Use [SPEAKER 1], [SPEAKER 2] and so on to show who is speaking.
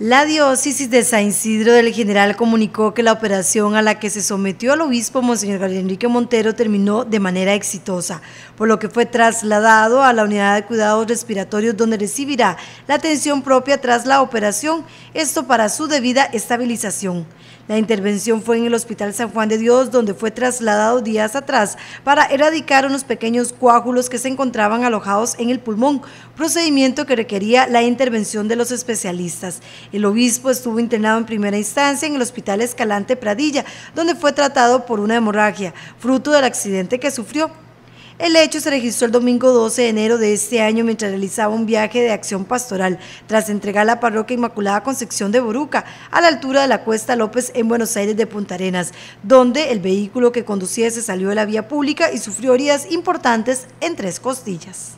[SPEAKER 1] La diócesis de San Isidro del General comunicó que la operación a la que se sometió al obispo Monseñor Gabriel Enrique Montero terminó de manera exitosa, por lo que fue trasladado a la unidad de cuidados respiratorios donde recibirá la atención propia tras la operación, esto para su debida estabilización. La intervención fue en el Hospital San Juan de Dios, donde fue trasladado días atrás para erradicar unos pequeños coágulos que se encontraban alojados en el pulmón, procedimiento que requería la intervención de los especialistas. El obispo estuvo internado en primera instancia en el Hospital Escalante Pradilla, donde fue tratado por una hemorragia, fruto del accidente que sufrió. El hecho se registró el domingo 12 de enero de este año mientras realizaba un viaje de acción pastoral tras entregar la parroquia Inmaculada Concepción de Boruca a la altura de la Cuesta López en Buenos Aires de Punta Arenas, donde el vehículo que conducía se salió de la vía pública y sufrió heridas importantes en tres costillas.